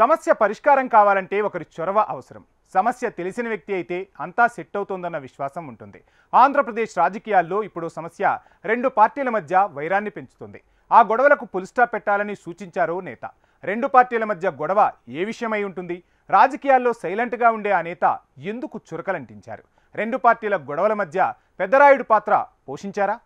సమస్య పరిష్కారం కావాలంటే ఒకరి చొరవ అవసరం. సమస్య తెలిసిన వ్యక్తి అయితే అంతా సెట్ అవుతుందన్న విశ్వాసం ఉంటుంది. ఆంధ్రప్రదేశ్ రాజకీయాల్లో ఇప్పుడు సమస్య రెండు పార్టీల మధ్య వైరాన్ని పెంచుతుంది. ఆ గొడవలకు పులిస్టాప్ పెట్టాలని సూచించారు నేత. రెండు పార్టీల మధ్య గొడవ ఏ విషయమై ఉంటుంది? రాజకీయాల్లో సైలెంట్గా ఉండే ఆ నేత ఎందుకు చురకలంటించారు? రెండు పార్టీల గొడవల మధ్య పెద్దరాయుడు పాత్ర పోషించారా?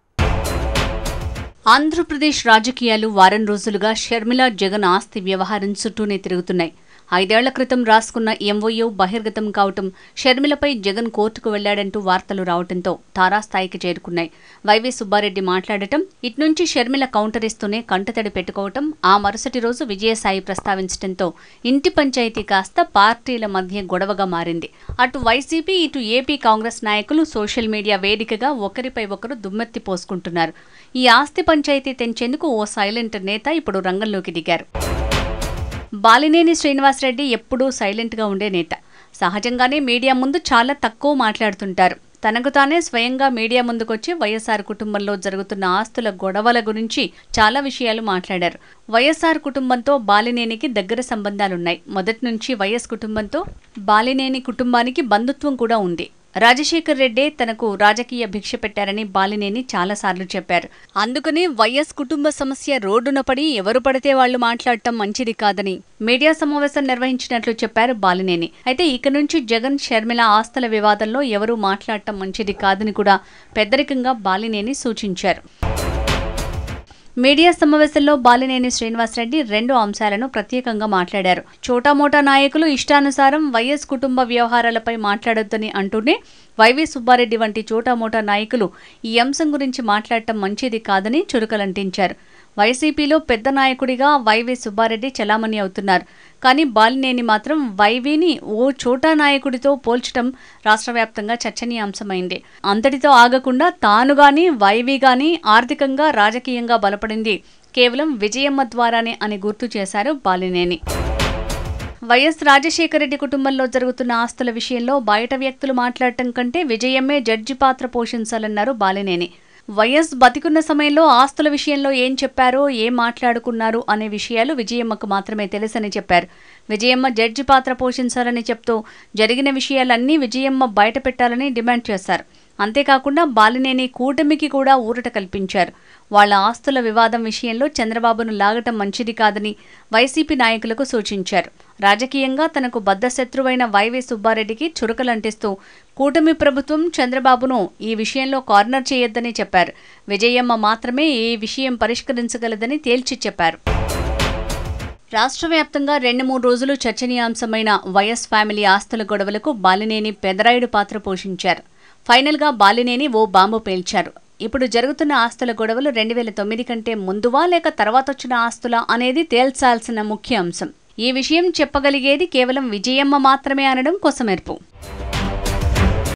ఆంధ్రప్రదేశ్ రాజకీయాలు వారం రోజులుగా షర్మిలా జగన్ ఆస్తి వ్యవహారం చుట్టూనే తిరుగుతున్నాయి. ఐదేళ్ళ క్రితం రాసుకున్న ఎంఓయూ బహిర్గతం కావటం షర్మిలపై జగన్ కోర్టుకు వెళ్ళాడంటూ వార్తలు రావడంతో తారాస్థాయికి చేరుకున్నాయి. వైవి సుబ్బారెడ్డి మాట్లాడటం ఇట్నుంచి షర్మిల కౌంటర్ ఇస్తూనే కంటతడి పెట్టుకోవటం ఆ మరుసటి రోజు విజయసాయి ప్రస్తావించడంతో ఇంటి పంచాయతీ కాస్త పార్టీల మధ్య గొడవగా మారింది. అటు వైసీపీ ఇటు ఏపీ కాంగ్రెస్ నాయకులు సోషల్ మీడియా వేదికగా ఒకరిపై ఒకరు దుమ్మెత్తి పోసుకుంటున్నారు. ఈ ఆస్తి పంచాయతీ తెంచేందుకు ఓ సైలెంట్ నేత ఇప్పుడు రంగంలోకి దిగారు. బాలినేని శ్రీనివాసరెడ్డి ఎప్పుడూ సైలెంట్గా ఉండే నేత. సహజంగానే మీడియా ముందు చాలా తక్కువ మాట్లాడుతుంటారు. తనకు తానే స్వయంగా మీడియా ముందుకొచ్చి వైఎస్ఆర్ కుటుంబంలో జరుగుతున్న ఆస్తుల గొడవల గురించి చాలా విషయాలు మాట్లాడారు. వైఎస్ఆర్ కుటుంబంతో బాలినేనికి దగ్గర సంబంధాలున్నాయి. మొదటి నుంచి వైఎస్ కుటుంబంతో బాలినేని కుటుంబానికి బంధుత్వం కూడా ఉంది. రాజశేఖర్ రెడ్డే తనకు రాజకీయ భిక్ష పెట్టారని బాలినేని చాలాసార్లు చెప్పారు. అందుకని వైఎస్ కుటుంబ సమస్య రోడ్డున పడి ఎవరు పడితే వాళ్ళు మాట్లాడటం మంచిది కాదని మీడియా సమావేశం నిర్వహించినట్లు చెప్పారు బాలినేని. అయితే ఇక నుంచి జగన్ షర్మిల ఆస్తుల వివాదంలో ఎవరూ మాట్లాడటం మంచిది కాదని కూడా పెద్దరికంగా బాలినేని సూచించారు. మీడియా సమావేశంలో బాలినేని శ్రీనివాసరెడ్డి రెండు అంశాలను ప్రత్యేకంగా మాట్లాడారు. చోటామోటా నాయకులు ఇష్టానుసారం వైఎస్ కుటుంబ వ్యవహారాలపై మాట్లాడొద్దని అంటూనే వైవి సుబ్బారెడ్డి వంటి చోటామోటా నాయకులు ఈ అంశం గురించి మాట్లాడటం మంచిది కాదని చురుకలంటించారు. వైసీపీలో పెద్ద నాయకుడిగా వైవి సుబ్బారెడ్డి చలామణి అవుతున్నారు. కానీ బాలినేని మాత్రం వైవిని ఓ చోటా నాయకుడితో పోల్చడం రాష్ట్ర వ్యాప్తంగా చర్చనీయాంశమైంది. అంతటితో ఆగకుండా తాను గాని వైవి గాని ఆర్థికంగా రాజకీయంగా బలపడింది. కేవలం విజయమ్మ ద్వారానే అని గుర్తు చేశారు బాలినేని. వైఎస్ రాజశేఖర రెడ్డి కుటుంబంలో జరుగుతున్న ఆస్తుల విషయంలో బయట వ్యక్తులు మాట్లాడటం కంటే విజయమ్మే జడ్జి పాత్ర పోషించాలన్నారు బాలినేని. వైఎస్ బతికున్న సమయంలో ఆస్తుల విషయంలో ఏం చెప్పారో ఏం మాట్లాడుకున్నారు అనే విషయాలు విజయమ్మకు మాత్రమే తెలుసని చెప్పారు. విజయమ్మ జడ్జి పాత్ర పోషించాలని చెప్తూ జరిగిన విషయాలన్నీ విజయమ్మ బయట పెట్టాలని డిమాండ్ చేశారు. అంతేకాకుండా బాలినేని కూటమికి కూడా ఊరట కల్పించారు. వాళ్ళ ఆస్తుల వివాదం విషయంలో చంద్రబాబును లాగటం మంచిది కాదని వైసీపీ నాయకులకు సూచించారు. రాజకీయంగా తనకు బద్ధశత్రువైన వైవి సుబ్బారెడ్డికి చురుకలంటిస్తూ కూటమి ప్రభుత్వం చంద్రబాబును ఈ విషయంలో కార్నర్ చేయొద్దని చెప్పారు. విజయమ్మ మాత్రమే ఈ విషయం పరిష్కరించగలదని తేల్చి చెప్పారు. రాష్ట్ర వ్యాప్తంగా రెండు మూడు రోజులు చర్చనీయాంశమైన వైఎస్ ఫ్యామిలీ ఆస్తుల గొడవలకు బాలినేని పెదరాయుడు పాత్ర పోషించారు. ఫైనల్గా బాలినేని ఓ బాంబు పేల్చారు. ఇప్పుడు జరుగుతున్న ఆస్తుల గొడవలు రెండు వేల తొమ్మిది కంటే ముందువా లేక తర్వాత వచ్చిన ఆస్తులా అనేది తేల్చాల్సిన ముఖ్య అంశం. ఈ విషయం చెప్పగలిగేది కేవలం విజయమ్మ మాత్రమే అనడం కొసమెర్పు.